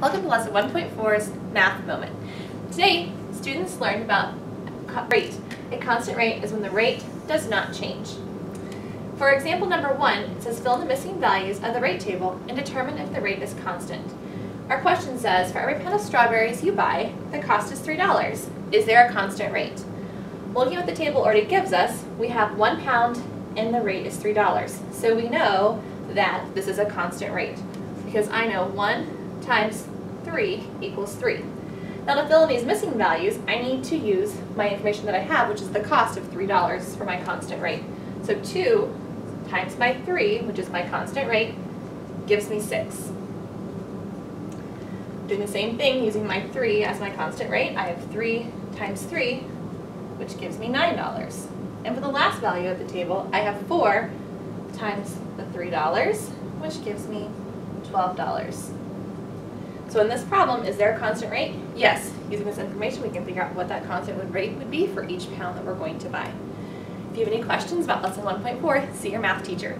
Welcome to lesson 1.4's math moment. Today, students learned about rate. A constant rate is when the rate does not change. For example number one, it says fill in the missing values of the rate table and determine if the rate is constant. Our question says, for every pound of strawberries you buy, the cost is $3. Is there a constant rate? Looking at what the table already gives us, we have one pound and the rate is $3. So we know that this is a constant rate because I know one times 3 equals 3. Now to fill in these missing values, I need to use my information that I have, which is the cost of $3 for my constant rate. So 2 times my 3, which is my constant rate, gives me 6. Doing the same thing using my 3 as my constant rate, I have 3 times 3, which gives me $9. And for the last value of the table, I have 4 times the $3, which gives me $12. So in this problem, is there a constant rate? Yes. Using this information, we can figure out what that constant rate would be for each pound that we're going to buy. If you have any questions about lesson 1.4, see your math teacher.